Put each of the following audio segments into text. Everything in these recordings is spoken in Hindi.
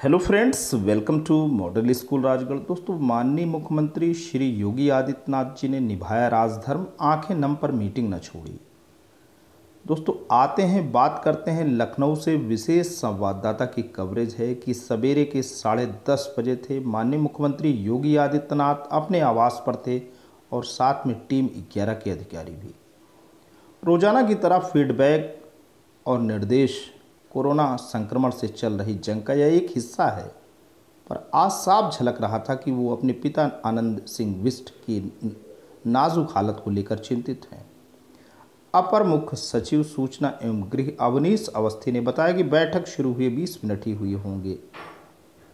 Hello friends, welcome to model school Rajgarh. दोस्तों, माननीय मुख्यमंत्री श्री योगी आदित्यनाथ जी ने निभाया राजधर्म, आँखें नम पर मीटिंग न छोड़ी। दोस्तों, आते हैं, बात करते हैं, लखनऊ से विशेष संवाददाता की कवरेज है कि सवेरे के साढ़े दस बजे थे, माननीय मुख्यमंत्री योगी आदित्यनाथ अपने आवास पर थे और साथ में टीम ग्यारह के अधिकारी भी। रोज़ाना की तरह फीडबैक और निर्देश कोरोना संक्रमण से चल रही जंग का यह एक हिस्सा है, पर आज साफ़ झलक रहा था कि वो अपने पिता आनंद सिंह विष्ट की नाजुक हालत को लेकर चिंतित हैं। अपर मुख्य सचिव सूचना एवं गृह अवनीश अवस्थी ने बताया कि बैठक शुरू हुए 20 मिनट ही हुए होंगे।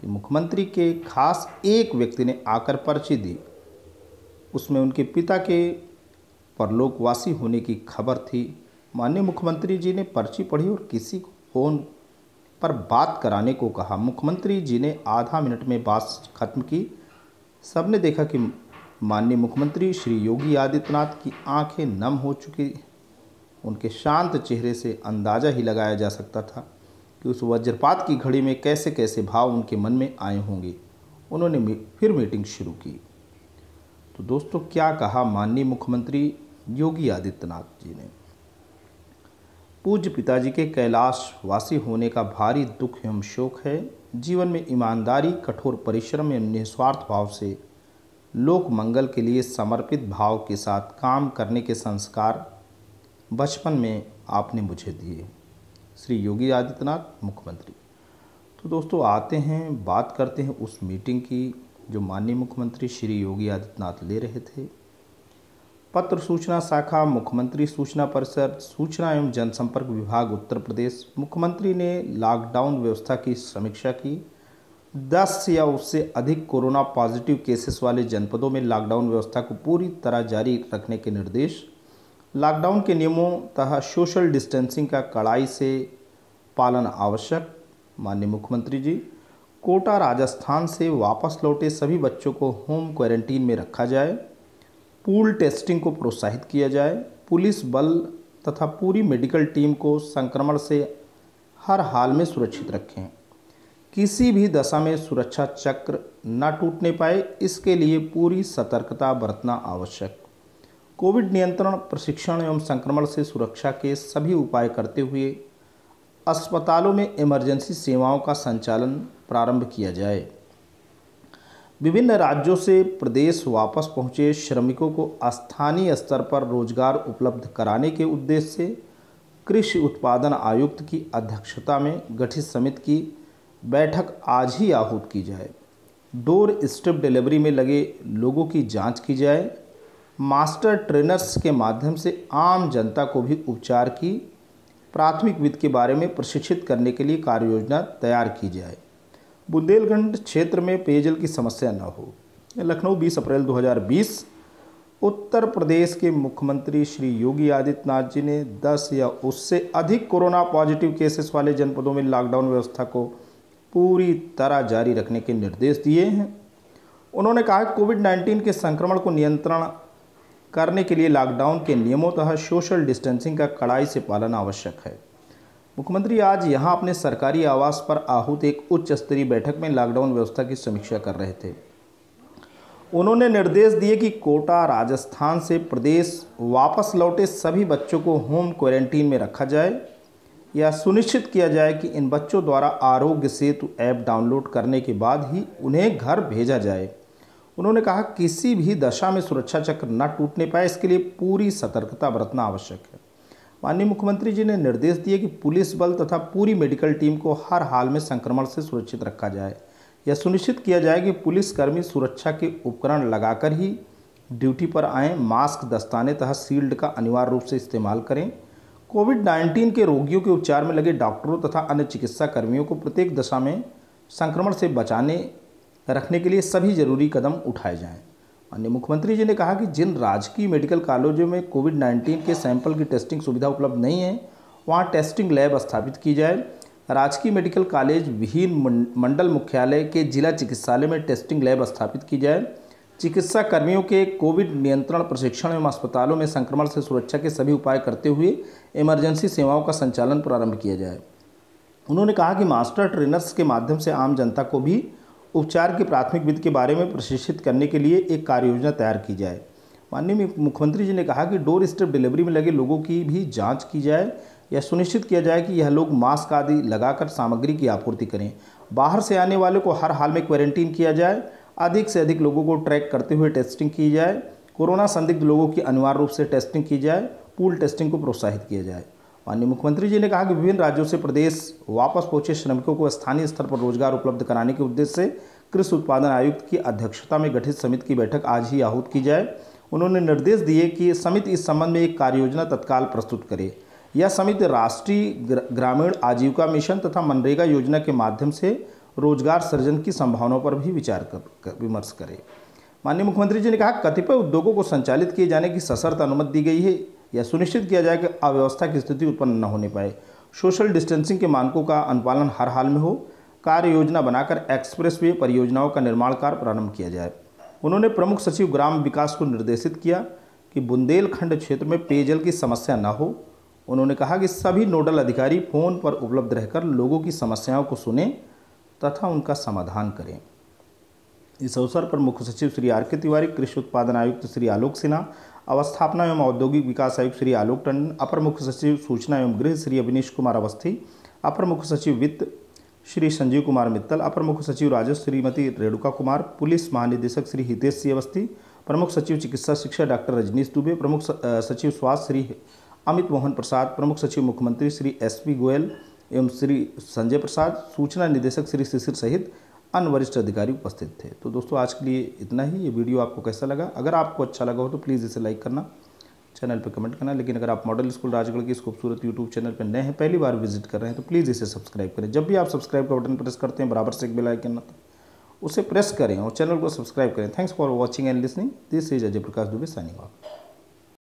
कि मुख्यमंत्री के खास एक व्यक्ति ने आकर पर्ची दी। उसमें उनके पिता के परलोकवासी होने की खबर थी। माननीय मुख्यमंत्री जी ने पर्ची पढ़ी और किसी को फ़ोन पर बात कराने को कहा। मुख्यमंत्री जी ने आधा मिनट में बात खत्म की। सबने देखा कि माननीय मुख्यमंत्री श्री योगी आदित्यनाथ की आँखें नम हो चुकी, उनके शांत चेहरे से अंदाज़ा ही लगाया जा सकता था कि उस वज्रपात की घड़ी में कैसे कैसे भाव उनके मन में आए होंगे। उन्होंने फिर मीटिंग शुरू की। तो दोस्तों, क्या कहा माननीय मुख्यमंत्री योगी आदित्यनाथ जी ने? पूज्य पिताजी के कैलाश वासी होने का भारी दुख एवं शोक है। जीवन में ईमानदारी, कठोर परिश्रम एवं निस्वार्थ भाव से लोक मंगल के लिए समर्पित भाव के साथ काम करने के संस्कार बचपन में आपने मुझे दिए। श्री योगी आदित्यनाथ, मुख्यमंत्री। तो दोस्तों, आते हैं, बात करते हैं उस मीटिंग की जो माननीय मुख्यमंत्री श्री योगी आदित्यनाथ ले रहे थे। पत्र सूचना शाखा, मुख्यमंत्री सूचना परिषद, सूचना एवं जनसंपर्क विभाग, उत्तर प्रदेश। मुख्यमंत्री ने लॉकडाउन व्यवस्था की समीक्षा की। 10 या उससे अधिक कोरोना पॉजिटिव केसेस वाले जनपदों में लॉकडाउन व्यवस्था को पूरी तरह जारी रखने के निर्देश। लॉकडाउन के नियमों तथा सोशल डिस्टेंसिंग का कड़ाई से पालन आवश्यक, माननीय मुख्यमंत्री जी। कोटा, राजस्थान से वापस लौटे सभी बच्चों को होम क्वारंटीन में रखा जाए। पूल टेस्टिंग को प्रोत्साहित किया जाए। पुलिस बल तथा पूरी मेडिकल टीम को संक्रमण से हर हाल में सुरक्षित रखें। किसी भी दशा में सुरक्षा चक्र न टूटने पाए, इसके लिए पूरी सतर्कता बरतना आवश्यक। कोविड नियंत्रण, प्रशिक्षण एवं संक्रमण से सुरक्षा के सभी उपाय करते हुए अस्पतालों में इमरजेंसी सेवाओं का संचालन प्रारंभ किया जाए। विभिन्न राज्यों से प्रदेश वापस पहुँचे श्रमिकों को स्थानीय स्तर पर रोज़गार उपलब्ध कराने के उद्देश्य से कृषि उत्पादन आयुक्त की अध्यक्षता में गठित समिति की बैठक आज ही आहूत की जाए। डोर स्टेप डिलीवरी में लगे लोगों की जाँच की जाए। मास्टर ट्रेनर्स के माध्यम से आम जनता को भी उपचार की, प्राथमिक वित्त के बारे में प्रशिक्षित करने के लिए कार्य योजना तैयार की जाए। बुंदेलखंड क्षेत्र में पेयजल की समस्या न हो। लखनऊ 20 अप्रैल 2020 उत्तर प्रदेश के मुख्यमंत्री श्री योगी आदित्यनाथ जी ने 10 या उससे अधिक कोरोना पॉजिटिव केसेस वाले जनपदों में लॉकडाउन व्यवस्था को पूरी तरह जारी रखने के निर्देश दिए हैं। उन्होंने कहा कोविड 19 के संक्रमण को नियंत्रण करने के लिए लॉकडाउन के नियमों तथा सोशल डिस्टेंसिंग का कड़ाई से पालन आवश्यक है। मुख्यमंत्री आज यहाँ अपने सरकारी आवास पर आहूत एक उच्च स्तरीय बैठक में लॉकडाउन व्यवस्था की समीक्षा कर रहे थे। उन्होंने निर्देश दिए कि कोटा, राजस्थान से प्रदेश वापस लौटे सभी बच्चों को होम क्वारंटीन में रखा जाए। या सुनिश्चित किया जाए कि इन बच्चों द्वारा आरोग्य सेतु ऐप डाउनलोड करने के बाद ही उन्हें घर भेजा जाए। उन्होंने कहा, किसी भी दशा में सुरक्षा चक्र न टूटने पाए, इसके लिए पूरी सतर्कता बरतना आवश्यक है। माननीय मुख्यमंत्री जी ने निर्देश दिए कि पुलिस बल तथा पूरी मेडिकल टीम को हर हाल में संक्रमण से सुरक्षित रखा जाए। यह सुनिश्चित किया जाए कि पुलिसकर्मी सुरक्षा के उपकरण लगाकर ही ड्यूटी पर आएँ, मास्क दस्ताने तथा सील्ड का अनिवार्य रूप से इस्तेमाल करें। कोविड 19 के रोगियों के उपचार में लगे डॉक्टरों तथा अन्य चिकित्सा कर्मियों को प्रत्येक दशा में संक्रमण से बचाने, रखने के लिए सभी ज़रूरी कदम उठाए जाएँ। अन्य मुख्यमंत्री जी ने कहा कि जिन राजकीय मेडिकल कॉलेजों में कोविड 19 के सैंपल की टेस्टिंग सुविधा उपलब्ध नहीं है, वहाँ टेस्टिंग लैब स्थापित की जाए। राजकीय मेडिकल कॉलेज विहीन मंडल मुख्यालय के जिला चिकित्सालय में टेस्टिंग लैब स्थापित की जाए। चिकित्सा कर्मियों के कोविड नियंत्रण, प्रशिक्षण एवं अस्पतालों में संक्रमण से सुरक्षा के सभी उपाय करते हुए इमरजेंसी सेवाओं का संचालन प्रारंभ किया जाए। उन्होंने कहा कि मास्टर ट्रेनर्स के माध्यम से आम जनता को भी उपचार की प्राथमिक विधि के बारे में प्रशिक्षित करने के लिए एक कार्य योजना तैयार की जाए। माननीय मुख्यमंत्री जी ने कहा कि डोर स्टेप डिलीवरी में लगे लोगों की भी जाँच की जाए। या सुनिश्चित किया जाए कि यह लोग मास्क आदि लगाकर सामग्री की आपूर्ति करें। बाहर से आने वाले को हर हाल में क्वारंटीन किया जाए। अधिक से अधिक लोगों को ट्रैक करते हुए टेस्टिंग की जाए। कोरोना संदिग्ध लोगों की अनिवार्य रूप से टेस्टिंग की जाए। पूल टेस्टिंग को प्रोत्साहित किया जाए। माननीय मुख्यमंत्री जी ने कहा कि विभिन्न राज्यों से प्रदेश वापस पहुँचे श्रमिकों को स्थानीय स्तर पर रोज़गार उपलब्ध कराने के उद्देश्य से कृषि उत्पादन आयुक्त की अध्यक्षता में गठित समिति की बैठक आज ही आहूत की जाए। उन्होंने निर्देश दिए कि समिति इस संबंध में एक कार्य योजना तत्काल प्रस्तुत करे। यह समिति राष्ट्रीय ग्रामीण आजीविका मिशन तथा मनरेगा योजना के माध्यम से रोज़गार सृजन की संभावनाओं पर भी विचार कर, विमर्श करे। माननीय मुख्यमंत्री जी ने कहा, कतिपय उद्योगों को संचालित किए जाने की सशर्त अनुमति दी गई है। यह सुनिश्चित किया जाए कि अव्यवस्था की स्थिति उत्पन्न न होने पाए। सोशल डिस्टेंसिंग के मानकों का अनुपालन हर हाल में हो। कार्य योजना बनाकर एक्सप्रेस वे परियोजनाओं का निर्माण कार्य प्रारंभ किया जाए। उन्होंने प्रमुख सचिव ग्राम विकास को निर्देशित किया कि बुंदेलखंड क्षेत्र में पेयजल की समस्या न हो। उन्होंने कहा कि सभी नोडल अधिकारी फ़ोन पर उपलब्ध रहकर लोगों की समस्याओं को सुने तथा उनका समाधान करें। इस अवसर पर मुख्य सचिव श्री आर के तिवारी, कृषि उत्पादन आयुक्त श्री आलोक सिन्हा, अवस्थापना एवं औद्योगिक विकास आयुक्त श्री आलोक टंडन, अपर मुख्य सचिव सूचना एवं गृह श्री अविनीश कुमार अवस्थी, अपर मुख्य सचिव वित्त श्री संजीव कुमार मित्तल, अपर मुख्य सचिव राजस्व श्रीमती रेणुका कुमार, पुलिस महानिदेशक श्री हितेश सी अवस्थी, प्रमुख सचिव चिकित्सा शिक्षा डॉक्टर रजनीश दुबे, प्रमुख सचिव स्वास्थ्य श्री अमित मोहन प्रसाद, प्रमुख सचिव मुख्यमंत्री श्री एस पी गोयल एवं श्री संजय प्रसाद, सूचना निदेशक श्री शिशिर सहित अन्य वरिष्ठ अधिकारी उपस्थित थे। तो दोस्तों, आज के लिए इतना ही। ये वीडियो आपको कैसा लगा? अगर आपको अच्छा लगा हो तो प्लीज़ इसे लाइक करना, चैनल पर कमेंट करना। लेकिन अगर आप मॉडल स्कूल, राजगढ़ की इस खूबसूरत यूट्यूब चैनल पर नए हैं, पहली बार विज़िट कर रहे हैं तो प्लीज़ इसे सब्सक्राइब करें। जब भी आप सब्सक्राइब का बटन प्रेस करते हैं, बराबर से एक बेल आइकन उसे प्रेस करें और चैनल को सब्सक्राइब करें। Thanks for watching and listening. This is Ajay Prakash Dubey, signing off.